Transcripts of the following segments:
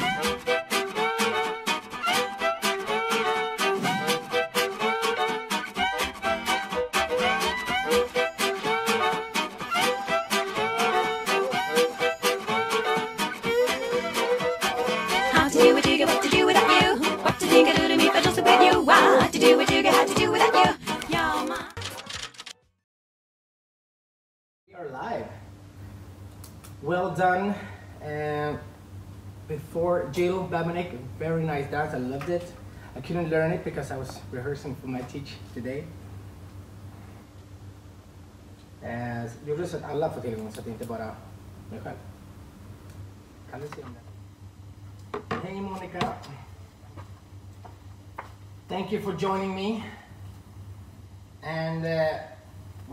How couldn't learn it because I was rehearsing for my teach today. Eh, gjorde så att alla får tillgång så att det inte bara mig själv. Kan du se om det? Hej Monica. Thank you for joining me. And uh,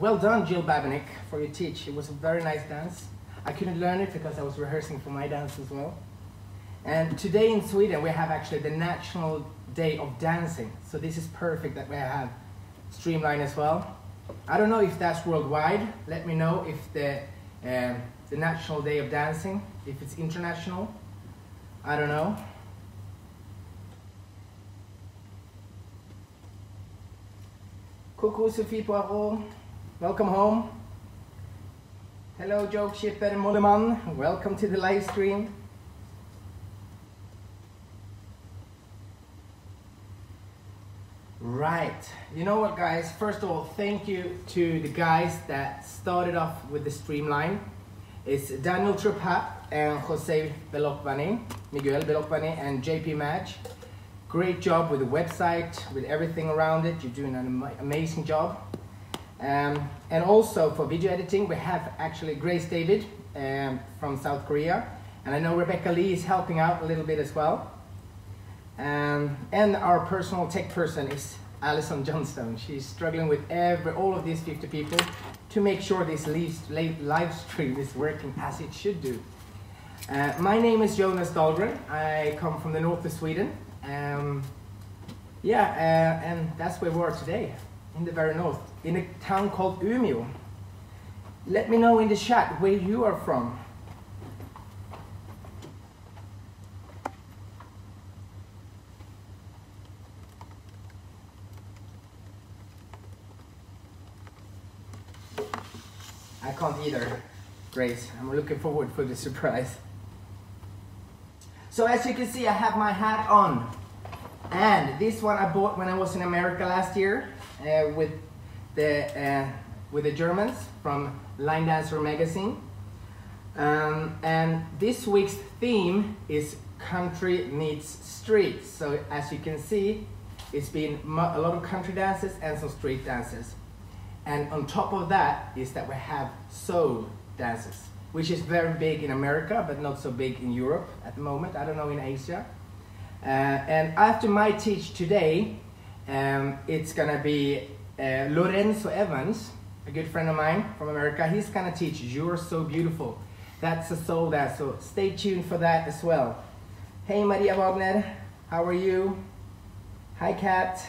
well done, Jill Babinec, for your teach. It was a very nice dance. I couldn't learn it because I was rehearsing for my dance as well. And today in Sweden, we have actually the National Day of Dancing. So this is perfect that we have Streamline as well. I don't know if that's worldwide. Let me know if the, um, the National Day of Dancing, if it's international. I don't know. Coucou Sophie Poirot, welcome home. Hello Joke Shipper Modeman, welcome to the live stream. Right, you know what guys, first of all, thank you to the guys that started off with the streamline. It's Daniel Trepat and Jose Belloque Vane, Miguel Belloque Vane and JP Match. Great job with the website, with everything around it. You're doing an ama- amazing job. Um, and also for video editing, we have actually Grace David um, from South Korea. And I know Rebecca Lee is helping out a little bit as well. Um, and our personal tech person is Alison Johnstone. She's struggling with every, all of these 50 people to make sure this live, stream is working as it should do. Uh, my name is Jonas Dahlgren. I come from the north of Sweden. Um, yeah, uh, and that's where we are today, in the very north, in a town called Umeå. Let me know in the chat where you are from. Can't either, Grace. I'm looking forward for the surprise. So as you can see, I have my hat on. And this one I bought when I was in America last year uh, with, the, uh, with the Germans from Line Dancer magazine. Um, and this week's theme is country meets street. So as you can see, it's been a lot of country dances and some street dances. And on top of that is that we have soul dances, which is very big in America, but not so big in Europe at the moment. I don't know in Asia. Uh, and after my teach today, um, it's gonna be uh, Lorenzo Evans, a good friend of mine from America. He's gonna teach You're So Beautiful. That's a soul dance, so stay tuned for that as well. Hey Maria Wagner, how are you? Hi Kat.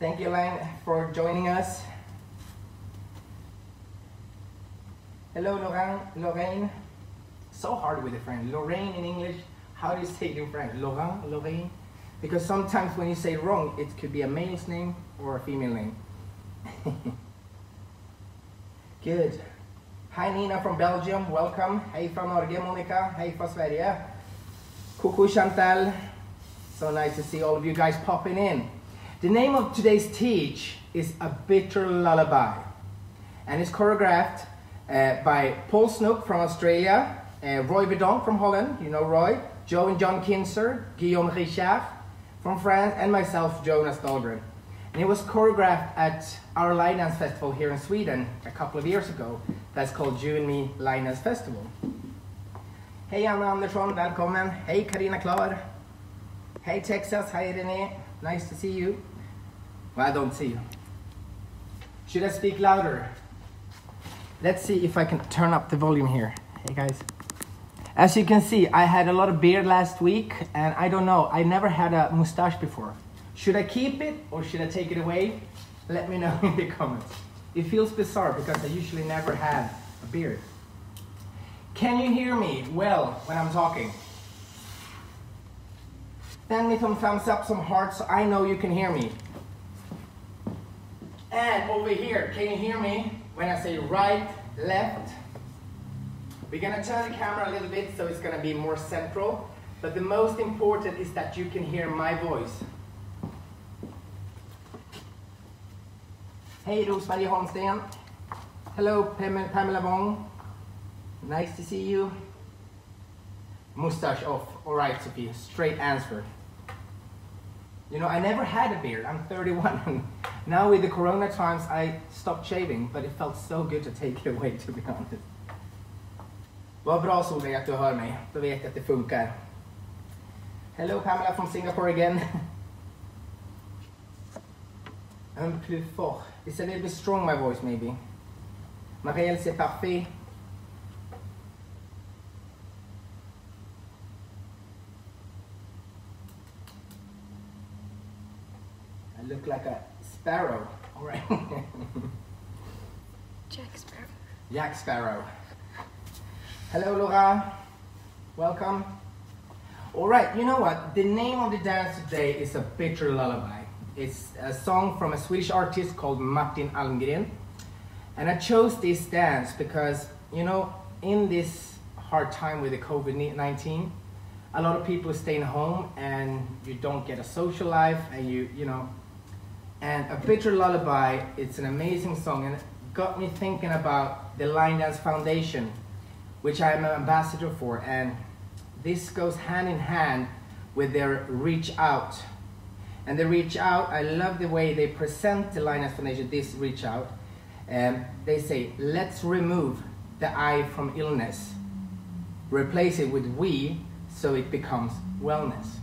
Thank you, Lang, for joining us. Hello, Lorraine. Lorraine. So hard with the French. Lorraine in English. How do you say it in French? Lorraine, Lorraine. Because sometimes when you say wrong, it could be a male's name or a female name. Good. Hi Nina from Belgium, welcome. Hej från Norge Monica, hej from Sverige. Coucou Chantal. So nice to see all of you guys popping in. The name of today's teach is A Bitter Lullaby. And it's choreographed uh, by Paul Snook from Australia, uh, Roy Verdonk from Holland, you know Roy, Joe and John Kinser, Guillaume Richard from France, and myself, Jonas Dahlgren. And it was choreographed at our Line Dance Festival here in Sweden a couple of years ago. That's called You and Me Line Dance Festival. Hej Anna Andersson, välkommen. Hej Karina Klar. Hey Texas, hi René. Nice to see you. Well, I don't see you. Should I speak louder? Let's see if I can turn up the volume here. Hey guys. As you can see, I had a lot of beard last week, and I don't know, I never had a mustache before. Should I keep it or should I take it away? Let me know in the comments. It feels bizarre because I usually never have a beard. Can you hear me well when I'm talking? Send me some thumbs up, some hearts, so I know you can hear me. And over here, can you hear me when I say right, left? We're gonna turn the camera a little bit so it's gonna be more central, but the most important is that you can hear my voice. Hey Rosmarie Holmsten. Hello Pam- Pamela Wong. Nice to see you. Mustache off. Alright Sophie, straight answer. You know, I never had a beard. I'm 31. now with the corona times, I stopped shaving, but it felt so good to take it away to be honest. Vad bra Solveig att du hör mig. Då vet jag att det funkar. Hello Pamela from Singapore again. Un plus fort. It's a little bit strong my voice maybe. Marielle, c'est parfait. Look like a sparrow. All right. Jack Sparrow. Jack Sparrow. Hello, Laura. Welcome. All right, you know what? The name of the dance today is a bitter lullaby. It's a song from a Swedish artist called Martin Almgren. And I chose this dance because, you know, in this hard time with the COVID 19, a lot of people are staying home and you don't get a social life and you, you know, and A Bitter Lullaby, it's an amazing song and it got me thinking about the Line Dance Foundation, which I am an ambassador for. And this goes hand in hand with their Reach Out. And the Reach Out, I love the way they present the Line Dance Foundation, this Reach Out. Um, they say, let's remove the I from illness, replace it with we so it becomes wellness.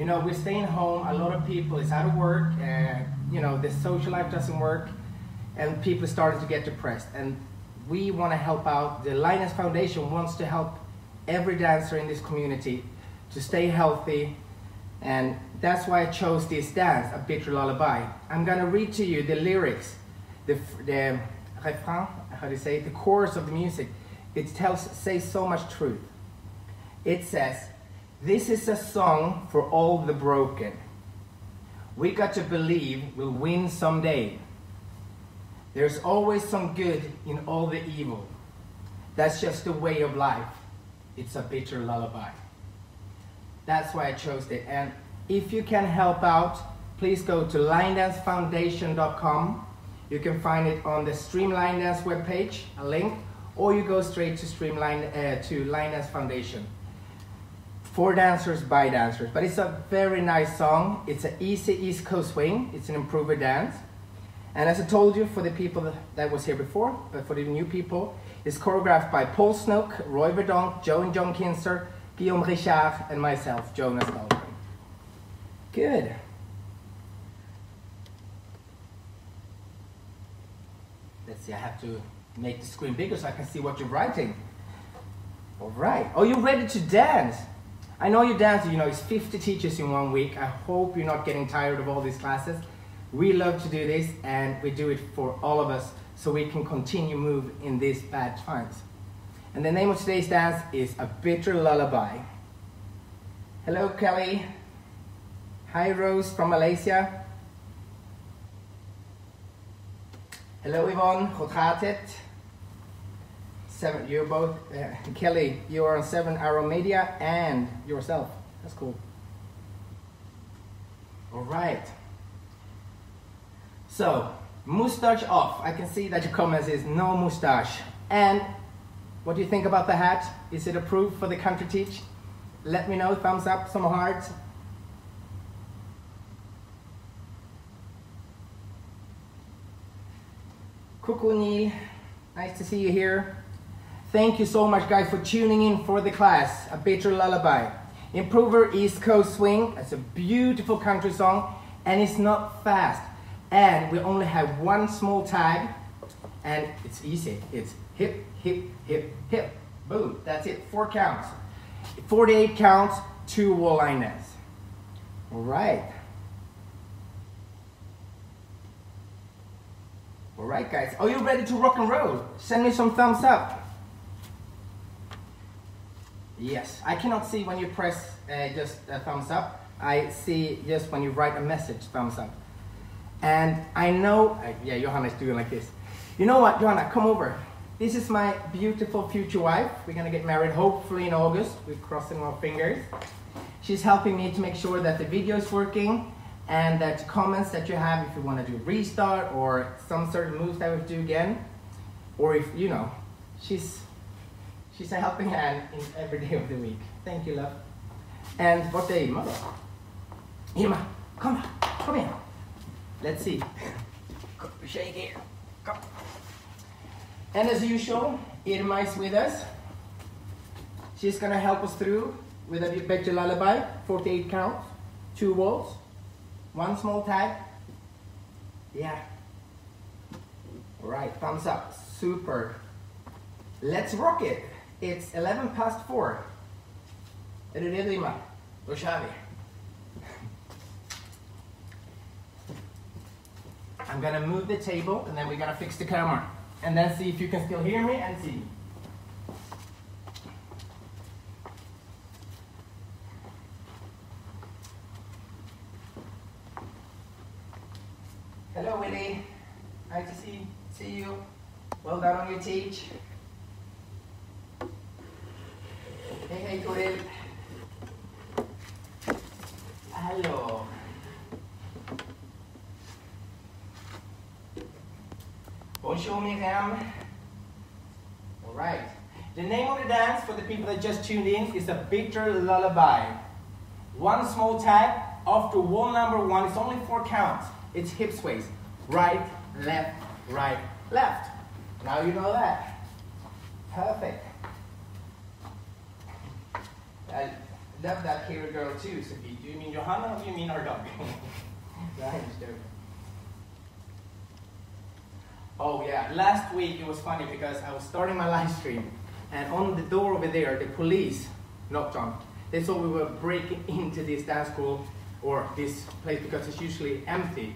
You know, we're staying home. A lot of people is out of work. Uh, you know, the social life doesn't work, and people are starting to get depressed. And we want to help out. The Line Dance Foundation wants to help every dancer in this community to stay healthy, and that's why I chose this dance, a bitter lullaby. I'm gonna read to you the lyrics, the the refrain, how do you say it, the chorus of the music. It tells says so much truth. It says. This is a song for all the broken. We got to believe we'll win someday. There's always some good in all the evil. That's just the way of life. It's a bitter lullaby. That's why I chose it. And if you can help out, please go to linedancefoundation.com. You can find it on the Streamline Dance webpage, a link, or you go straight to Streamline uh, to Line Dance Foundation for dancers by dancers. But it's a very nice song. It's an easy East Coast swing. It's an improver dance. And as I told you, for the people that was here before, but for the new people, it's choreographed by Paul Snook, Roy Verdonk, Joe and John Kinser, Guillaume Richard, and myself, Jonas Dahlgren. Good. Let's see, I have to make the screen bigger so I can see what you're writing. All right. Are you ready to dance? I know you dance, you know, it's 50 teachers in one week. I hope you're not getting tired of all these classes. We love to do this and we do it for all of us so we can continue move in these bad times. And the name of today's dance is A Bitter Lullaby. Hello, Kelly. Hi, Rose from Malaysia. Hello, Yvonne. Hoe gaat het? Seven, you're both, uh, Kelly, you are on Seven Arrow Media and yourself. That's cool. All right. So, mustache off. I can see that your comment is no mustache. And what do you think about the hat? Is it approved for the country teach? Let me know, thumbs up, some hearts. Kuku nice to see you here. Thank you so much guys for tuning in for the class, A Bitter Lullaby. Improver East Coast Swing, it's a beautiful country song and it's not fast. And we only have one small tag and it's easy. It's hip, hip, hip, hip. Boom, that's it, four counts. 48 counts, two wall. All right. All right, guys. Are you ready to rock and roll? Send me some thumbs up. Yes, I cannot see when you press uh, just a thumbs up. I see just when you write a message, thumbs up. And I know, uh, yeah, Johanna is doing like this. You know what, Johanna, come over. This is my beautiful future wife. We're gonna get married hopefully in August. We're crossing our fingers. She's helping me to make sure that the video is working and that comments that you have, if you wanna do restart or some certain moves that we do again, or if, you know, she's She's a helping hand in every day of the week. Thank you, love. And what är Irma då? Irma, kom här. Kom igen. Let's see. Shake here. Come. And as usual, Irma is with us. She's gonna help us through with a bitter lullaby, 48 counts, two walls, one small tag. Yeah. All right, thumbs up. Super. Let's rock it. It's 11 past 4. Är du redo Irma? Då. I'm gonna move the table and then we're gonna fix the camera. And then see if you can still hear me and see. Hello Willie. Nice to see, see you. Well done on your teach. Hej hej Toril. Hello. Bonjour Miriam. All right. The name of the dance for the people just tuned in is a bitter lullaby. One small tag after wall number one. It's only four counts. It's hip sways. Right, left, right, left. Now you know that. Perfect. I love that hero girl too, Sophie. Do you mean Johanna or do you mean our dog? joking. Oh yeah, last week it was funny because I was starting my live stream and on the door over there, the police knocked on. They thought we were breaking into this dance school or this place because it's usually empty.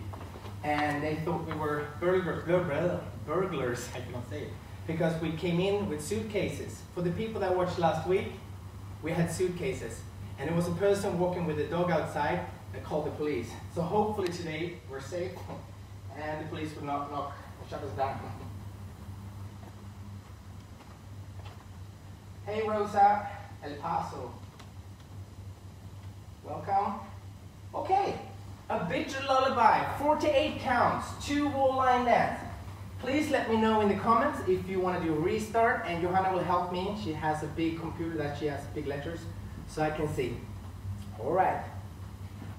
And they thought we were burglar, burglars, I cannot say it, because we came in with suitcases. For the people that watched last week, we had suitcases. And it was a person walking with a dog outside that called the police. So hopefully today we're safe and the police will not knock or shut us down. Hey Rosa, El Paso. Welcome. Okay, a bitter lullaby, four to eight counts, two wall line dance. Please let me know in the comments if you want to do a restart and Johanna will help me. She has a big computer that she has big letters so I can see. All right.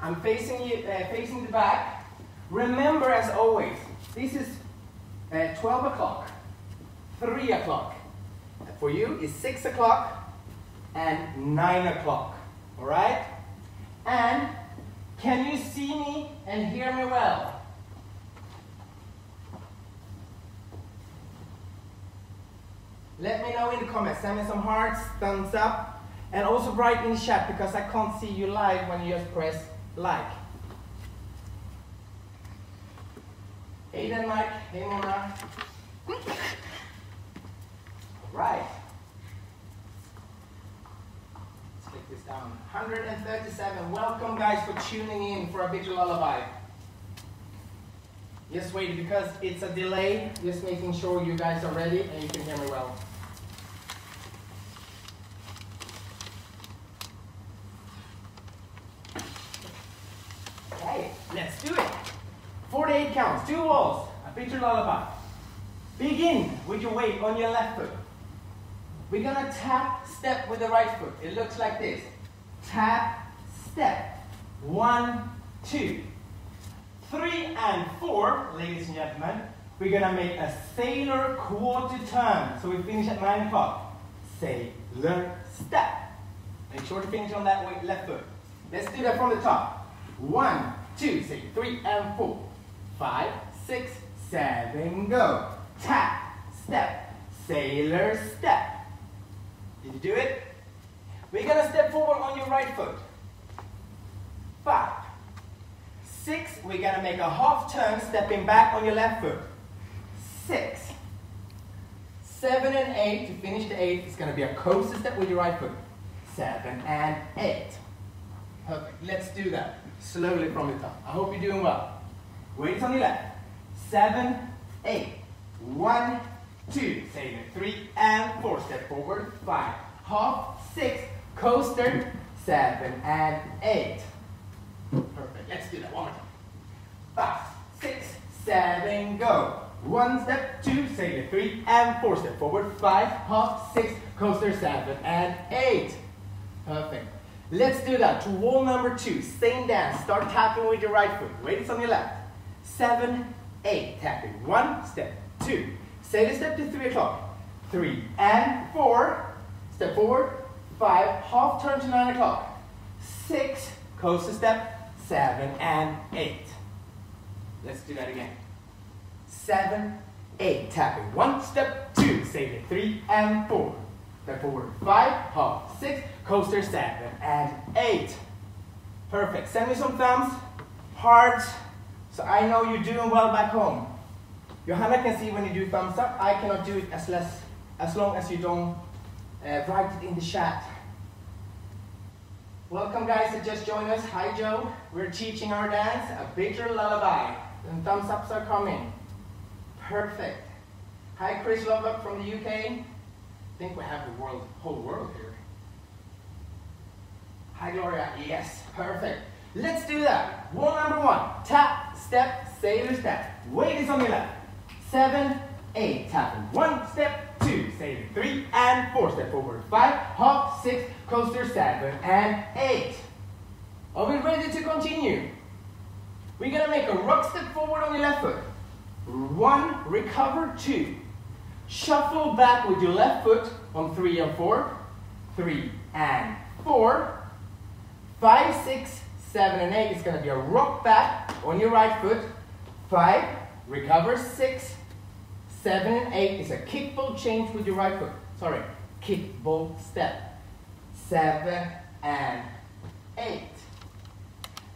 I'm facing you, uh, facing the back. Remember as always, this is uh, 12 o'clock, 3 o'clock. For you is 6 o'clock and 9 o'clock. All right? And can you see me and hear me well? Let me know in the comments. Send me some hearts, thumbs up, and also write in the chat because I can't see you live when you just press like. Hey Denmark, hey Mona. Right. Let's click this down. 137. Welcome guys for tuning in for a big lullaby. Just wait because it's a delay. Just making sure you guys are ready and you can hear me well. Okay, let's do it. 48 counts, two walls, a bitter lullaby. Begin with your weight on your left foot. We're gonna tap, step with the right foot. It looks like this. Tap, step. One, two, three, and four, ladies and gentlemen. We're gonna make a sailor quarter turn. So we finish at nine o'clock. Sailor step. Make sure to finish on that way, left foot. Let's do that from the top. One, two, say three and four. Five, six, seven, go. Tap, step, sailor step. Did you do it? We're gonna step forward on your right foot. Five. Six, we're gonna make a half turn, stepping back on your left foot. Six. Seven and eight, to finish the eight, it's gonna be a coaster step with your right foot. seven, and eight. Perfect. Let's do that slowly from the top. I hope you're doing well. Weights on your left. Seven, eight. One, two. Say. Three and four. Step forward. Five. Half. Six. Coaster. Seven and eight. Perfect. Let's do that one more time. Five, six, seven, go. One step, two, say. Three and four. Step forward. Five, half, six, coaster, seven and eight. Perfect. Let's do that to wall number two. Same dance. Start tapping with your right foot. Weight is on your left. Seven, eight. Tapping. One step, two. Say the step to three o'clock. Three and four. Step forward. Five. Half turn to nine o'clock. Six. Coaster step. Seven and eight. Let's do that again. Seven, eight. Tapping. One step, two. Save it. Three and four. Step forward. Five, half, six, coaster, seven, and eight. Perfect. Send me some thumbs, hearts, so I know you're doing well back home. Johanna can see when you do thumbs up. I cannot do it as less, as long as you don't uh, write it in the chat. Welcome guys that just joined us. Hi Joe. We're teaching our dance, a bitter lullaby. And thumbs ups are coming. Perfect. Hi Chris Lovelock from the UK. I think we have the world, whole world here. Hi Gloria, yes, perfect. Let's do that. Wall number one, tap, step, sailor step. Weight is on your left. Seven, eight, tapping. One, step, two, three, and four. Step forward, five, hop, six, coaster, seven, and eight. Are we ready to continue? We're gonna make a rock step forward on your left foot. One, recover, two. Shuffle back with your left foot on three and four. Three and four. Five, six, seven, and eight It's going to be a rock back on your right foot. Five, recover, six, seven, and eight is a kick ball change with your right foot. Sorry, kick ball step. Seven and eight.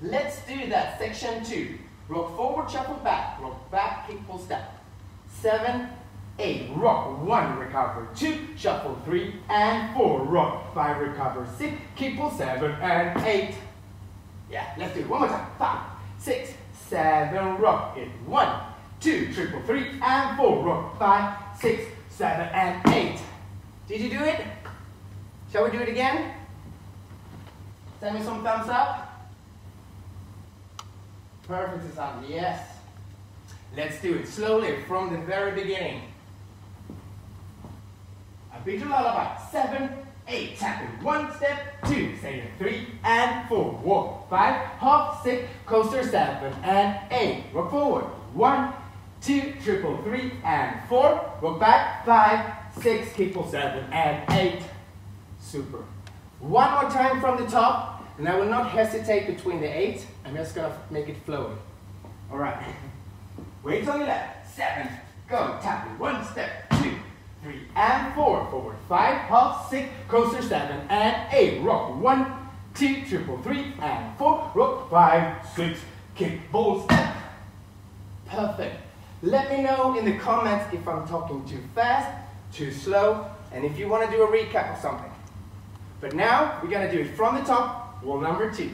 Let's do that. Section two. Rock forward, shuffle back. Rock back, kick ball step. Seven, eight, rock, one, recover, two, shuffle, three, and four, rock, five, recover, six, kick pull, seven, and eight. Yeah, let's do it one more time. Five, six, seven, rock it, one, two, triple, three, and four, rock, five, six, seven, and eight. Did you do it? Shall we do it again? Send me some thumbs up. Perfect, Susanne, yes. Let's do it slowly from the very beginning. A big lullaby. Seven, eight, tapping. One step, two. Three and four. Walk. Five, hop, six, coaster, seven and eight. Walk forward. One, two, triple, three and four. Walk back. Five, six, kickflip, seven, and eight. Super. One more time from the top, and I will not hesitate between the eight. I'm just gonna make it flowy. All right. Weights on your left. Seven. Go. Tap it. One step. Two. Three. And four. Forward. Five. Half. Six. Coaster. Seven. And eight. Rock. One. two, triple, three, And four. Rock. Five. Six. Kick. Ball step. Perfect. Let me know in the comments if I'm talking too fast, too slow, and if you want to do a recap of something. But now, we're going to do it from the top, wall number two.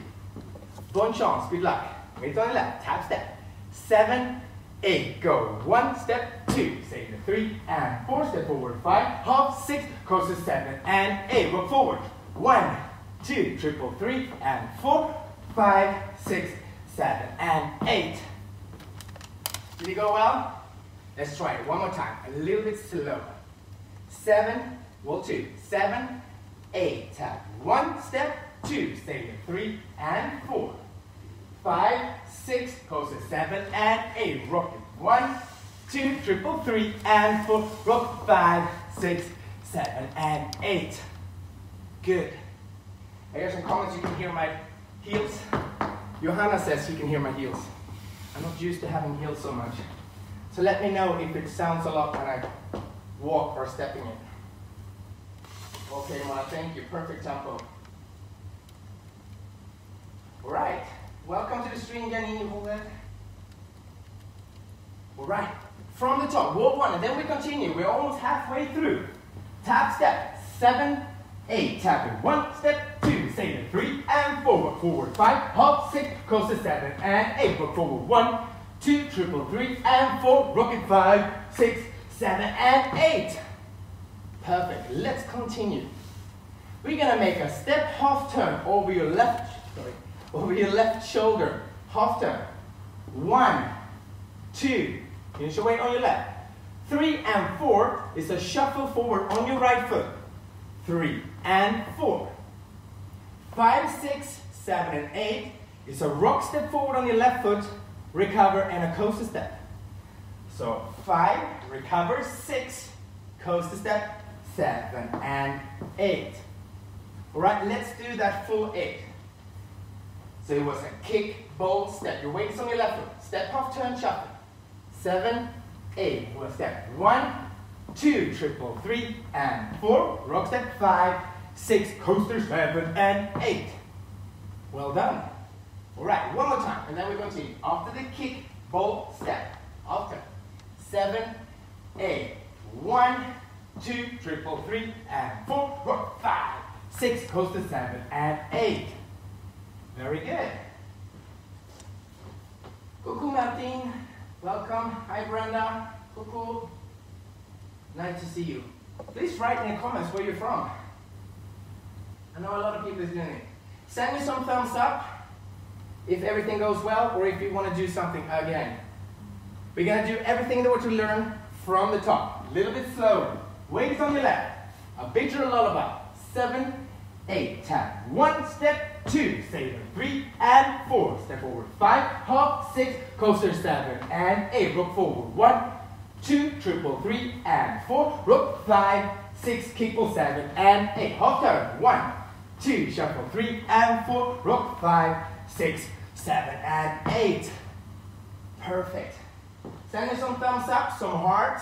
Bonne chance, good luck. Weight on the left, tap step. Seven, eight, go. One step, two, say the three and four, step forward, five, half, six, coaster seven and eight, rock forward. One, two, triple three and four, five, six, seven and eight. Did it go well? Let's try it one more time, a little bit slower. Seven, wall two, seven, eight, tap. One step, two, stay there, three and four. Five, six, coaster seven and eight. Rock it. One, two, triple three and four. Rock five, six, seven and eight. Good. I got some comments. You can hear my heels. Johanna says she can hear my heels. I'm not used to having heels so much. So let me know if it sounds a lot when I walk or stepping it. Okay, Mara, thank you. Perfect tempo. Right. Welcome to the stream, Janine. Hold that. All right. From the top, wall one, and then we continue. We're almost halfway through. Tap step. Seven, eight, tap it, one, step, two, three, and forward, forward, five, hop, six, to seven, and eight, forward, one, two, triple three, and four, rocket five, six, seven, and eight. Perfect, let's continue. We're gonna make a step half turn over your left, sorry, over your left shoulder, half turn. One, two, finish your weight on your left. Three and four is a shuffle forward on your right foot. Three and four. Five, six, seven, and eight is a rock step forward on your left foot, recover, and a coaster step. So five, recover, six, coaster step, seven, and eight. All right, let's do that full eight. So it was a kick, ball, step. Your weight is on your left foot. Step, half turn, shuffle. Seven, eight. We'll step one, two, triple three, and four. Rock step five, six, coaster seven, and eight. Well done. All right, one more time, and then we continue. After the kick, ball, step. After. Seven, eight. One, two, triple three, and four. Rock six, coaster seven, and eight. Very good. Cuckoo Martin, welcome. Hi Brenda, Cuckoo. Nice to see you. Please write in the comments where you're from. I know a lot of people is doing it. Send me some thumbs up if everything goes well or if you want to do something again. We're going to do everything that we learn from the top. A little bit slower. Weight is on your left. A bitter lullaby. Seven, eight, tap. One, step, two, three, and four. Step forward, five, hop, six, coaster, seven, and eight. Rook forward, one, two, triple, three, and four. Rook, five, six, seven, and eight. Hop turn, one, two, shuffle, three, and four. rock five, six, seven, and eight. Perfect. Send me some thumbs up, some heart,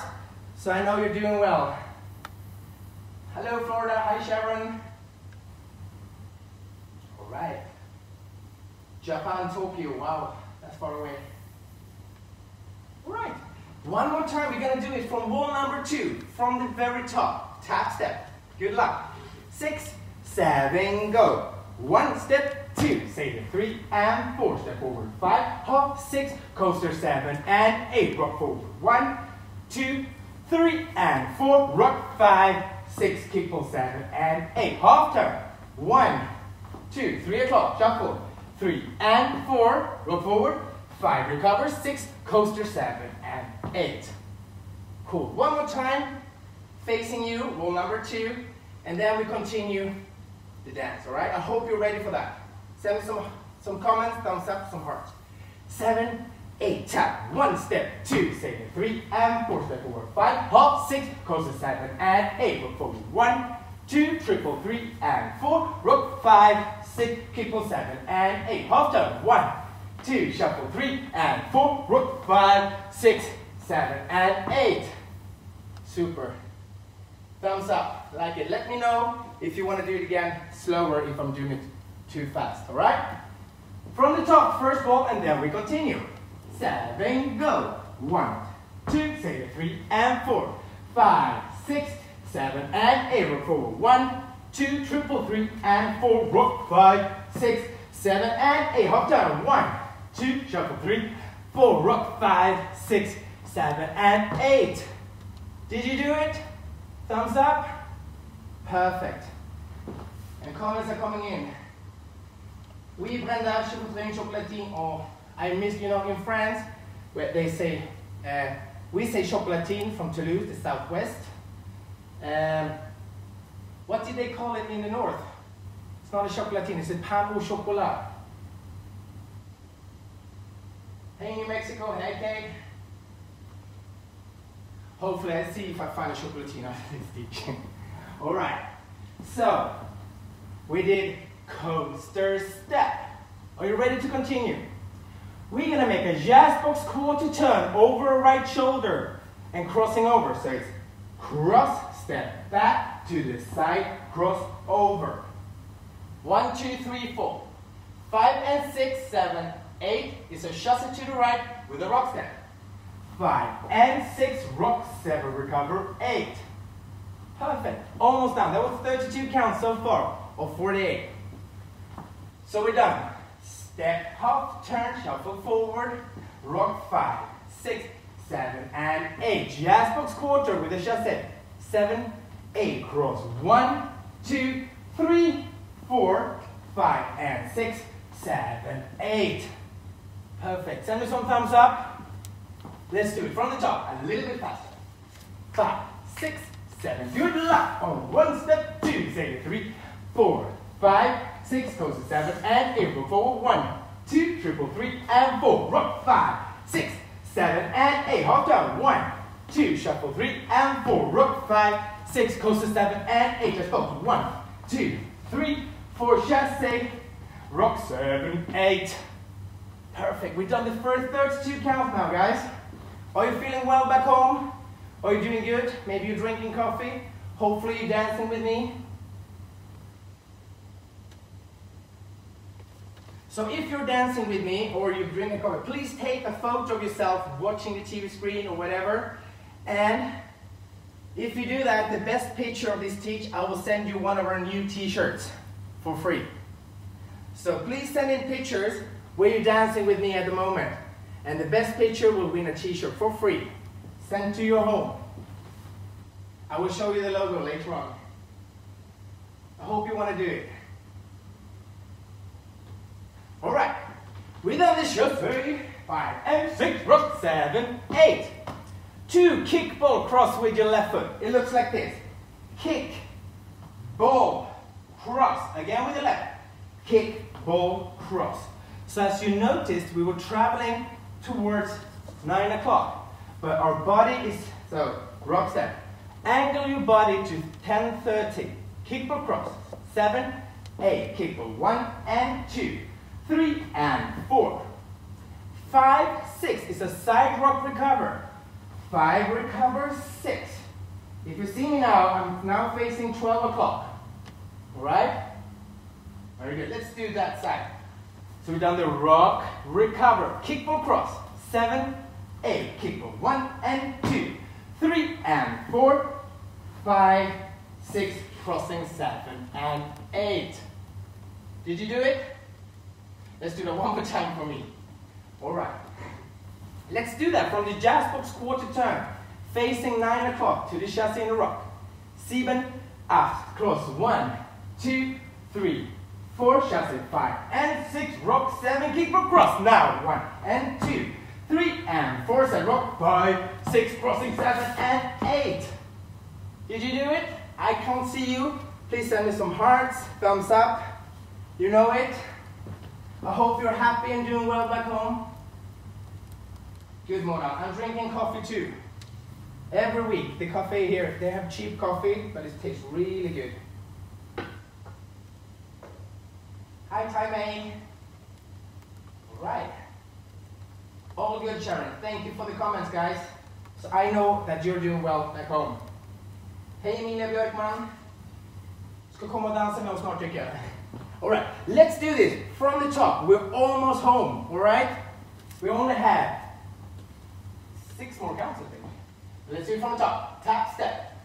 so I know you're doing well. Hello, Florida. Hi, Sharon. All right. Japan, Tokyo. Wow, that's far away. All right. One more time. We're to do it from wall number two, from the very top. Tap step. Good luck. Six, seven, go. One step, two, three and four. Step forward, five, hop, six, coaster, seven, and eight. Rock forward. One, two, three, and four. Rock five, six, kick pull, seven, and eight. Half turn. One, two, three o'clock, shuffle. Three and four, rock forward. Five, recover, six, coaster, seven, and eight. Cool. One more time, facing you, wall number two, and then we continue the dance, all right? I hope you're ready for that. Send me some, some comments, thumbs up, some hearts. Seven, eight, tap. One step, two, second, three, and four, step forward. Five, hop, six, coaster, seven, and eight. Rook forward. One, two, triple, three, and four. Rook, five, six, kick pull, seven, and eight. Half turn. One, two, shuffle, three, and four. Rook, five, six, seven, and eight. Super. Thumbs up, like it. Let me know if you want to do it again slower if I'm doing it too fast, all right? From the top, first ball, and then we continue. Seven, go. One, two, say three, and four. Five, six, seven, and eight. Rook forward. One, two, triple three, and four. Rook, five, six, seven, and eight. Hop down. One, two, shuffle three, four. Rock five, six, seven, and eight. Did you do it? Thumbs up? Perfect. And comments are coming in. We, Brenda, je voudrais une chocolatine. Or I miss, you know, in France, where they say, uh, we say chocolatine from Toulouse, the southwest. Um, what did they call it in the north? It's not a chocolatine, it's a pain au chocolat. Hey, New Mexico, hey, Kate. Hopefully, I see if I find a chocolatine after this teaching. All right. So, we did coaster step. Are you ready to continue? We're gonna make a jazz box quarter turn over a right shoulder and crossing over. So it's cross, step back to the side, cross over. One, two, three, four. Five and six, seven, eight is a chasse to the right with a rock step. Five and six, rock, seven, recover, eight. Perfect. Almost done. That was 32 counts so far, or 48. So we're done. Step, half, turn, shuffle forward, rock five, six, seven, and eight. Jazz box quarter with a chassé. Seven, eight, cross. One, two, three, four, five, and six, seven, eight. Perfect. Send me some thumbs up. Let's do it from the top, a little bit faster. Five, six, seven. Good luck. On one step, two, say three, four, five, six, close to seven, and eight. Forward, one, two, triple three, and four. Rock five, six, seven, and eight. Half down, one, two, shuffle three, and four. Rock five, six, close to seven, and eight. Just go one, two, three, four, chassé, rock seven, eight. Perfect. We've done the first 32 counts now, guys. Are you feeling well back home? Are you doing good? Maybe you're drinking coffee. Hopefully you're dancing with me. So if you're dancing with me or you're drinking coffee, please take a photo of yourself watching the TV screen or whatever. And if you do that, the best picture of this teach, I will send you one of our new t-shirts for free. So please send in pictures where you're dancing with me at the moment. And the best picture will win a t-shirt for free. Sent to your home. I will show you the logo later on. I hope you want to do it. All right. We done this show three, five, and six, rock, seven, eight. Two kick ball cross with your left foot. It looks like this. Kick, ball, cross. Again with the left. Kick, ball, cross. So as you noticed, we were traveling towards nine o'clock. But our body is, so rock step. Angle your body to 10.30. Kick ball cross. Seven, eight. Kick ball one and two three, and four. Five, six is a side rock recover. Five, recover, six. If you see me now, I'm now facing 12 o'clock. All right? Very good. Let's do that side. So we've done the rock, recover, kickball cross. Seven, eight, kickball. One and two, three and four, five, six, crossing seven and eight. Did you do it? Let's do that one more time for me. All right. Let's do that from the jazz box quarter turn, facing 9 o'clock to the chassé in the rock. Sieben, acht, cross. One, two, three, four, chassé, five, and six, rock, seven, kick for cross. Now, one, and two, three, and four, side rock, five, six, crossing, seven, and eight. Did you do it? I can't see you. Please send me some hearts, thumbs up. You know it. I hope you're happy and doing well back home. Good morning. I'm drinking coffee too. Every week, the cafe here, they have cheap coffee, but it tastes really good. Hi, Tai Mei. All right. All good, Sharon. Thank you for the comments, guys. So I know that you're doing well back home. Hej Emilia Björkman. Ska komma och dansa med oss snart tycker jag. Alright, let's do this from the top. We're almost home, alright? We only have six more counts, I think. Let's do it from the top. Tap, step.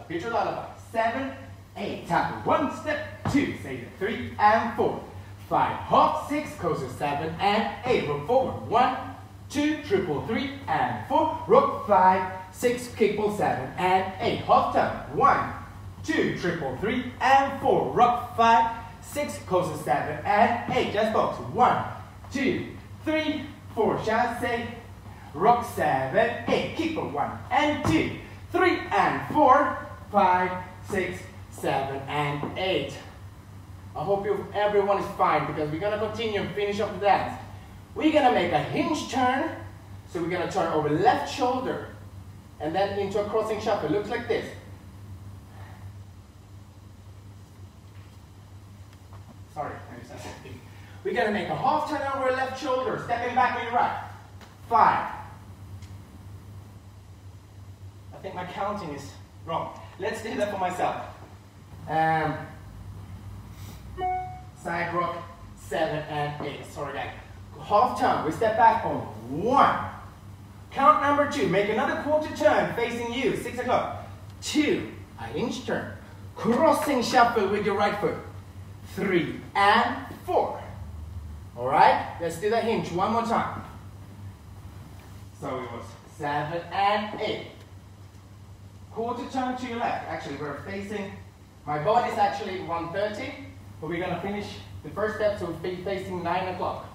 A bitter lullaby. Seven, eight. Tap. One, step, two. Say the three and four. Five, hop, six, coaster, seven and eight. Rook forward. One, two, triple, three and four. Rook five, six, kickball, seven and eight. Hop turn. One, two, triple, three and four. Rock five, six, coaster, seven and eight. Jazz box. One, two, three, four. Chassé. Rock seven, eight. Kickball. One and two, three and four, five, six, seven and eight. I hope you, everyone is fine because we're gonna continue and finish up the dance. We're gonna make a hinge turn. So we're gonna turn over left shoulder and then into a crossing shuffle. Looks like this. Sorry, I just said We're gonna make a half turn over left shoulder, stepping back on your right. Five. I think my counting is wrong. Let's do that for myself. Um, side rock, seven and eight. Sorry, guys. Half turn. We step back on one. Count number two. Make another quarter turn facing you. Six o'clock. Two, a hinge turn, crossing shuffle with your right foot, three and four. All right, let's do the hinge one more time. So it was seven and eight. Quarter turn to your left. Actually, we're facing, my body's actually 130, but we're gonna finish the first step, so we'll be facing nine o'clock.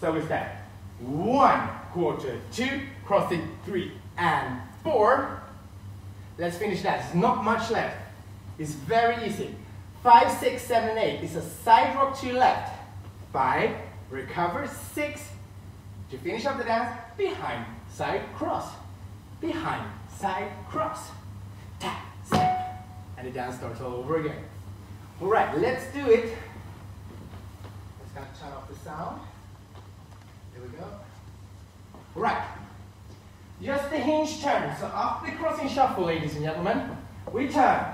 So it's that. One, quarter, two, crossing, three, and four. Let's finish that. It's not much left. It's very easy. Five, six, seven, eight. It's a side rock to your left. Five, recover, six. To finish up the dance, behind, side, cross. Behind, side, cross. Tap, step. And the dance starts all over again. All right, let's do it. Let's kind of turn off the sound. There we go. All right. Just the hinge turn. So after the crossing shuffle, ladies and gentlemen, we turn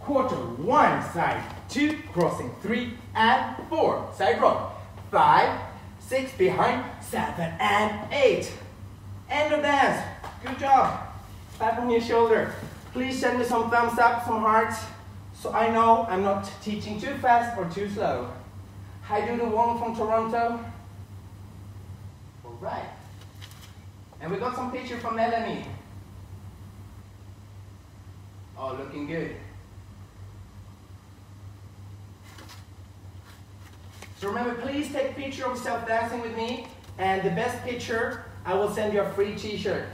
quarter, one side, two, crossing, three, and four. Side rock. Five, six, behind, seven, and eight. End of dance. Good job. Pat on your shoulder. Please send me some thumbs up, some hearts, so I know I'm not teaching too fast or too slow. Hi, do the one from Toronto. All right. And we got some picture from Melanie. Oh, looking good. So remember, please take a picture of yourself dancing with me. And the best picture, I will send you a free t-shirt.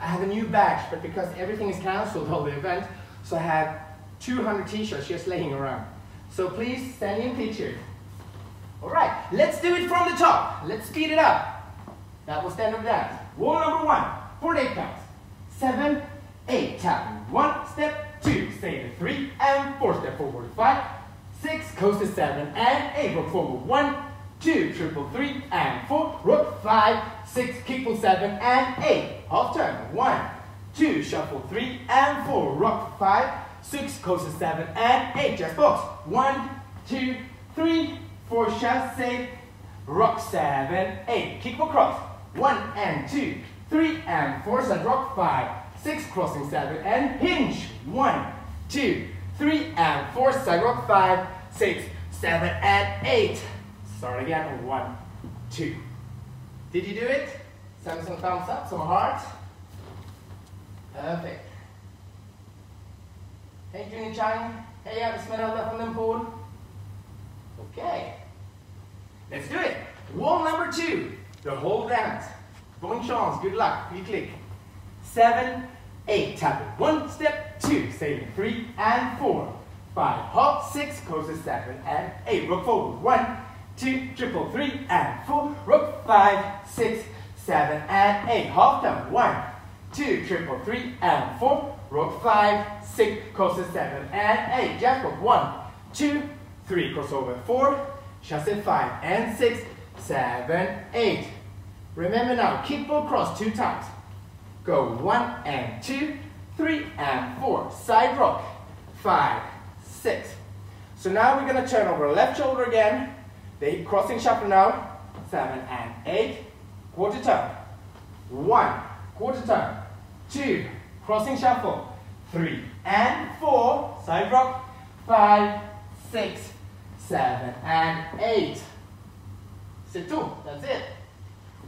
I have a new badge, but because everything is cancelled, all the event, so I have 200 t-shirts just laying around. So please send a picture. All right, let's do it from the top. Let's speed it up. That was stand up dance. Wall number one, four eight counts. Seven, eight, tap. One, step, two, stay the three, and four, step forward, five, six, coast to seven, and eight, rock forward, one, two, triple three, and four, rook five, six, kick for seven, and eight. Half turn, one, two, shuffle three, and four, rock five, six, coast to seven, and eight, jazz box. One, two, three, four, chasse, rock seven, eight, kick for cross. One and two, three and four, side rock five, six, crossing seven, and hinge. One, two, three and four, rock five, six, seven, and eight. Start again. One, two. Did you do it? Send me some thumbs up, some hearts. Perfect. Hej Juni Chang. Hej Esmeralda från Limpol. Okay. Let's do it. Wall number two. The whole dance. Bon chance. Good luck. You click. Seven, eight. Tap it. One step, two. Sailing. Three and four. Five. Hop. Six. Closes seven and eight. Rook forward. One, two, triple three and four. Rook five, six, seven and eight. Half turn. One, two, triple three and four. Rook five, six, crosses seven and eight. Jack of one, two, three, crossover four, chasse five and six, seven, eight. Remember now, keep ball cross two times. Go one and two, three and four. Side rock, five, six. So now we're gonna turn over left shoulder again. The crossing shuffle now, seven and eight. Quarter turn, one, quarter turn, two, crossing shuffle, three and four, side rock, five, six, seven, and eight. Sit tout, that's it.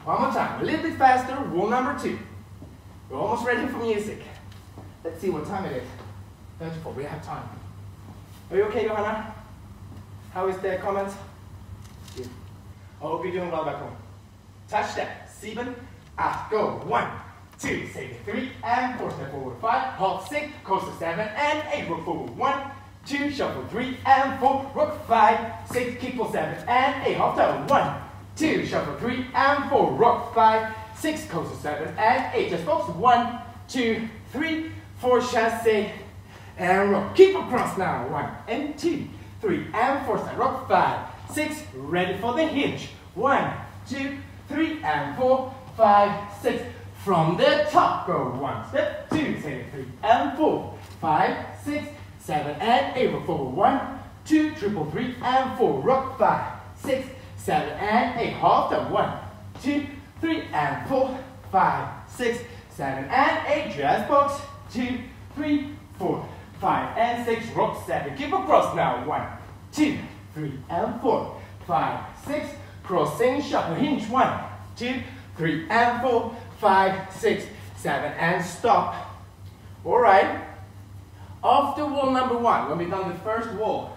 One more time, a little bit faster, rule number two. We're almost ready for music. Let's see what time it is. 34, we have time. Are you okay, Johanna? How is the comments? Good. I hope you're doing well back home. Touch that. Seven, eight, go. One, two, three, and four. Step forward, five, half six, coast to seven, and eight. Rook forward, one, two, shuffle three, and four. Rook five, six, kick for seven, and eight. Half turn, one, two, shuffle three, and four. Rook five, six, coast to seven, and eight. Just focus, one, two, three, four, chasse, and rock. Keep across now. One and two, three and four. Side rock. Five, six. Ready for the hinge. One, two, three and four, five, six. From the top, go one step, two, three and four, five, six, seven and eight. Rock forward. One, two, triple three and four. Rock five, six, seven and eight. Half turn. One, two, three and four, five, six, seven and eight. Jazz box. Two, three, four, five, and six, rock seven. Keep across now. One, two, three, and four, five, six, crossing shuffle, hinge. One, two, three, and four, five, six, seven, and stop. All right. After wall number one, when we've done the first wall,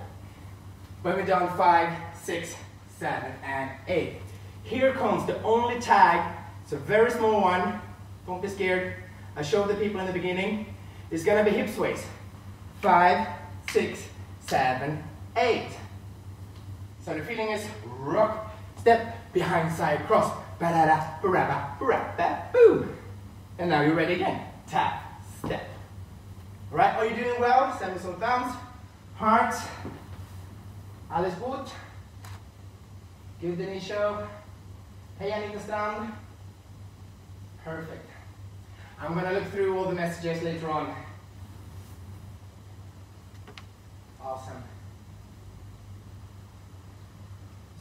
when we've done five, six, seven, and eight, here comes the only tag. It's a very small one. Don't be scared. I showed the people in the beginning. It's gonna be hip sways. Five, six, seven, eight. So the feeling is rock, step, behind side cross. Ba-da-da, ba-ra-ba, ba-ra-ba, boom. And now you're ready again. Tap, step. All right, are you doing well? Send me some thumbs, hearts. Alles gut? Give the knee show. Hey Anita Strand. Perfect. I'm gonna look through all the messages later on. Awesome.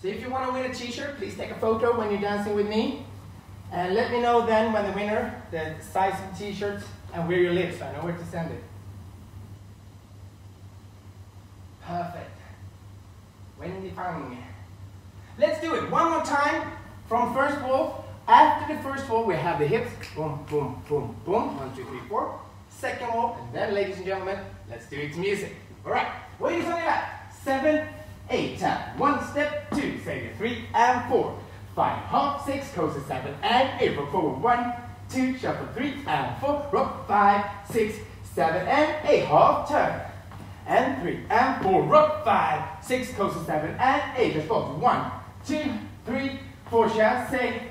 So if you want to win a t-shirt, please take a photo when you're dancing with me. And let me know then when the winner, the size of the t-shirt, and where you live so I know where to send it. Perfect. Wendy Fang. Let's do it one more time from first wall. After the first wall, we have the hips. Boom, boom, boom, boom. One, two, three, four. Second wall, and then, ladies and gentlemen, let's do it to music. All right. What are you talking about? Seven, eight. One step, two, say three and four. Five, hop, six, coast to seven and eight. Forward, one, two, shuffle three and four. Rock five, six, seven and eight. Half turn. And three and four. Rock five, six, coast to seven and eight. Let's go. One, two, three, four. Chasse.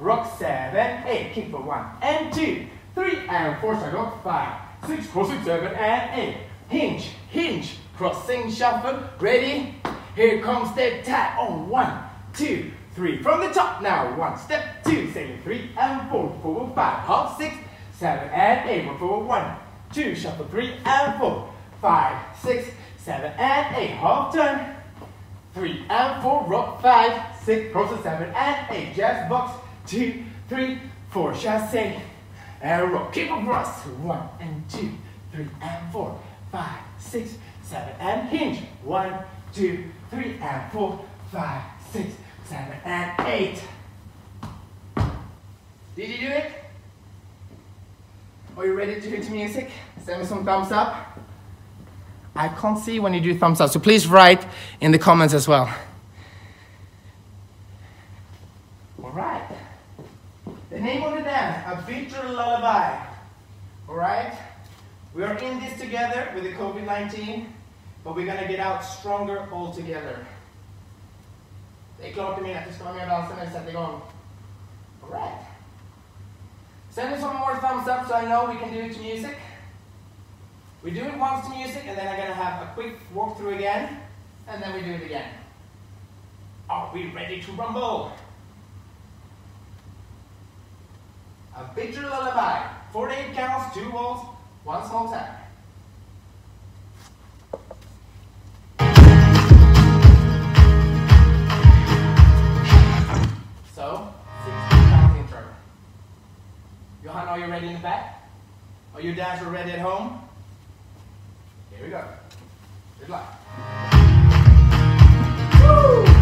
Rock seven, eight. Kick for one and two, three and four. Side rock five, six, crossing seven and eight. Hinge, hinge, crossing shuffle. Ready? Here comes the tap on one, two, three. From the top now. One step, two, say three and four, four, five, half, six, seven and eight. One, four, one, two, shuffle three and four, five, six, seven and eight. Half turn. Three and four, rock five, six, crosses seven and eight. Jazz box, two, three, four, chasse, and rock. Keep across. One and two, three and four, five, six, seven, and hinge. One, two, three, and four, five, six, seven, and eight. Did you do it? Are you ready to hit music? Send me some thumbs up. I can't see when you do thumbs up, so please write in the comments as well. All right. The name of the dance, A Bitter Lullaby. All right? We are in this together with the COVID-19, but we're gonna get out stronger all together. Det är klart du menar att du ska vara med och dansa. All right. Send me some more thumbs up so I know we can do it to music. We do it once to music, and then I'm gonna have a quick walkthrough again, and then we do it again. Are we ready to rumble? A bitter lullaby. 48 counts, two walls, one small tap. So, 16 counts intro. Johan, are you ready in the back? Are you dancers ready at home? Here we go. Good luck. Woo!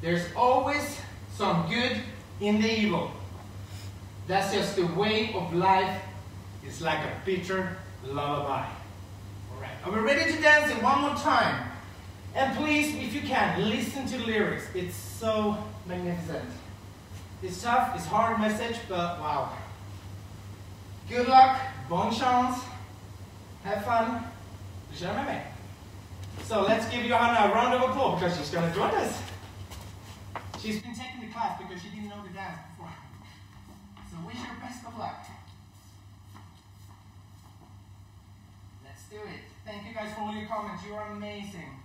There's always some good in the evil. That's just the way of life. It's like a bitter lullaby. All right, are we ready to dance it one more time? And please, if you can, listen to the lyrics. It's so magnificent. It's tough, it's hard message, but wow. Good luck, bon chance, have fun. So let's give Johanna a round of applause because she's going to join us. She's been taking the class because she didn't know the dance before. So wish her best of luck. Let's do it. Thank you guys for all your comments. You are amazing.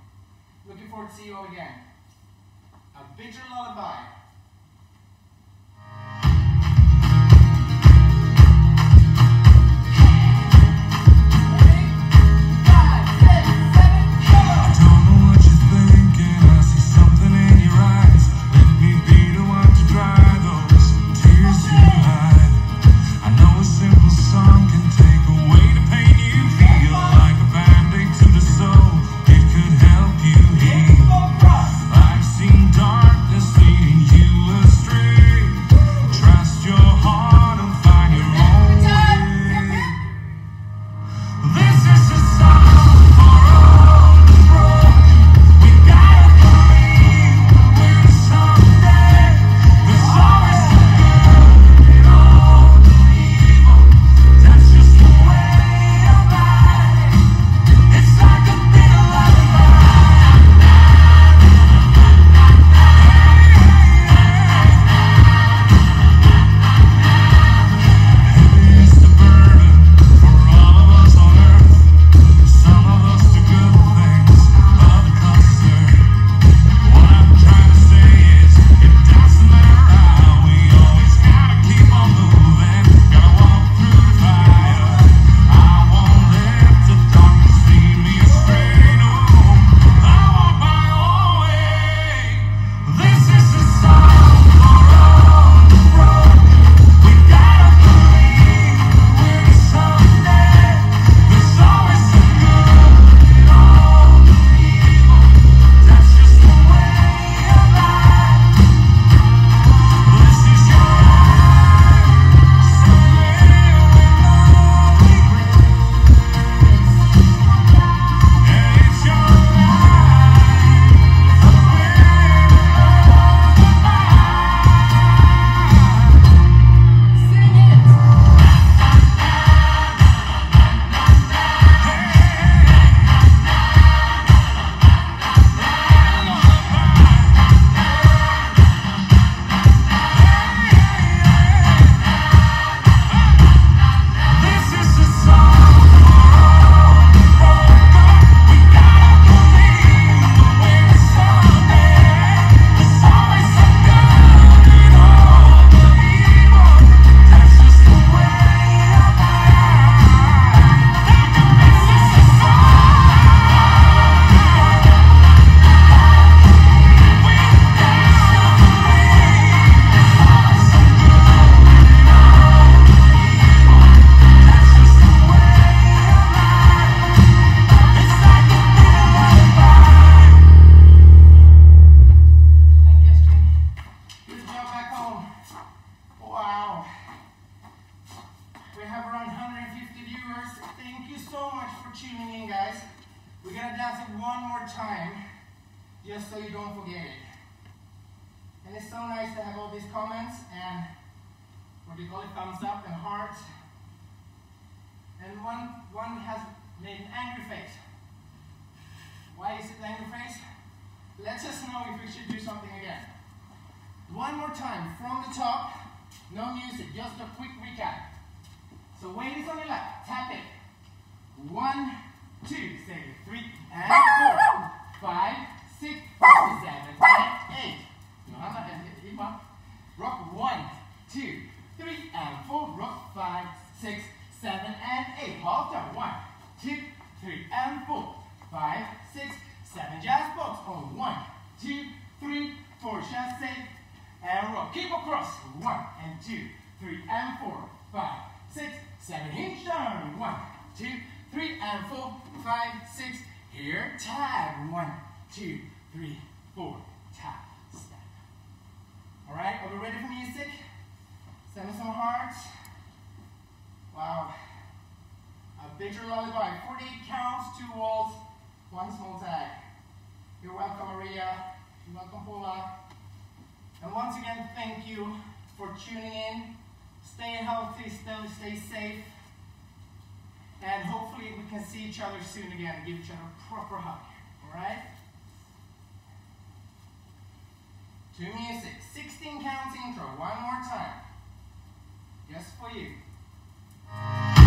Looking forward to see you all again. A bitter lullaby. One more time from the top, no music, just a quick recap. So weight is on your left, tap it. One, two, say three, and four, five, six, seven, and eight. Rock one, two, three, and four. Rock five, six, seven, and eight. Half turn. One, two, three, and four, five, six, seven. Jazz box. On one, two, three, four. Chasse and roll. Keep across. One and two, three, and four, five, six, seven. Hinge turn. One, two, three, and four, five, six. Here, tag. One, two, three, four. Tap, step. All right, are we ready for music? Send us some hearts. Wow. A victory lullaby. 48 counts, two walls, one small tag. You're welcome, Maria. You're welcome, Paula. And once again, thank you for tuning in. Stay healthy, stay, stay safe. And hopefully we can see each other soon again. And give each other a proper hug. All right? To music. 16 counts intro. One more time. Just for you.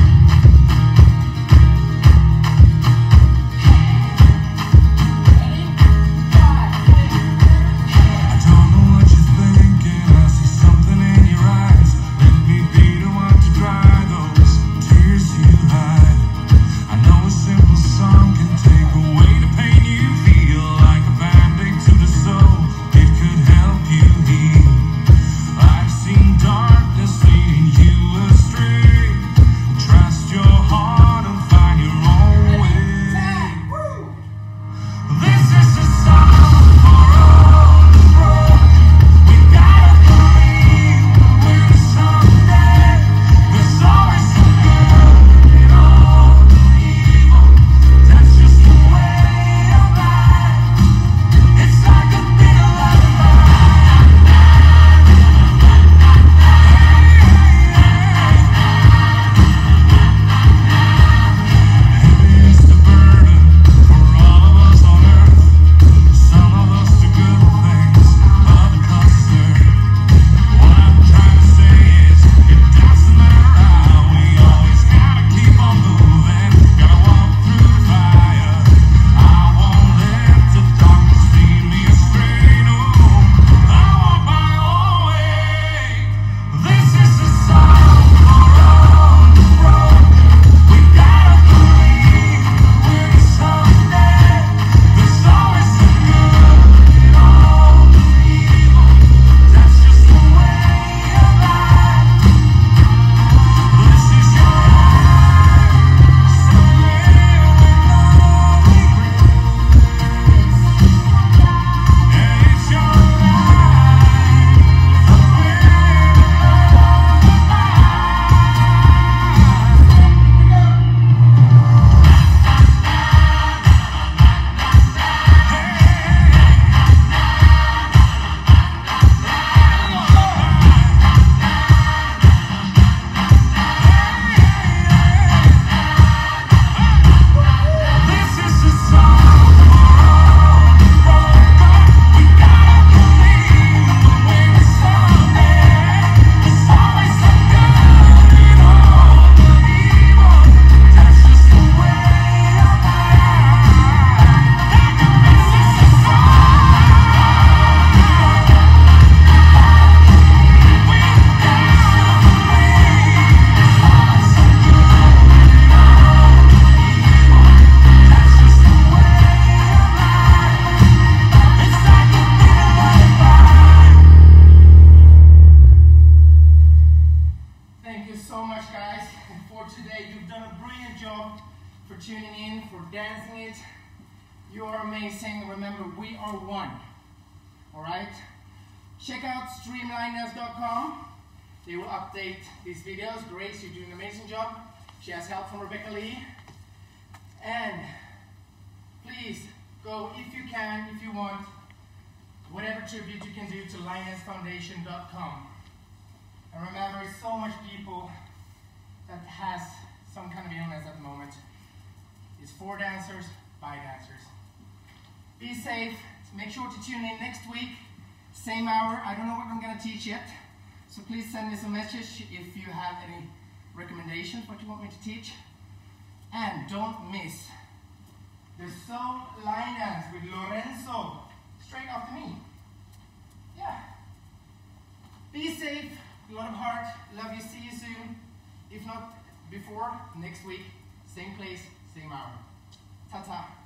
Job. She has help from Rebecca Lee. And please go, if you can, if you want, whatever tribute you can do to linedancefoundation.com. And remember, so much people that has some kind of illness at the moment. It's for dancers, by dancers. Be safe. Make sure to tune in next week, same hour. I don't know what I'm going to teach yet, so please send me some message if you have any recommendations what you want me to teach. And don't miss the Soul Line Dance with Lorenzo, straight after me. Yeah. Be safe, a lot of heart, love you, see you soon. If not before, next week, same place, same hour. Ta-ta.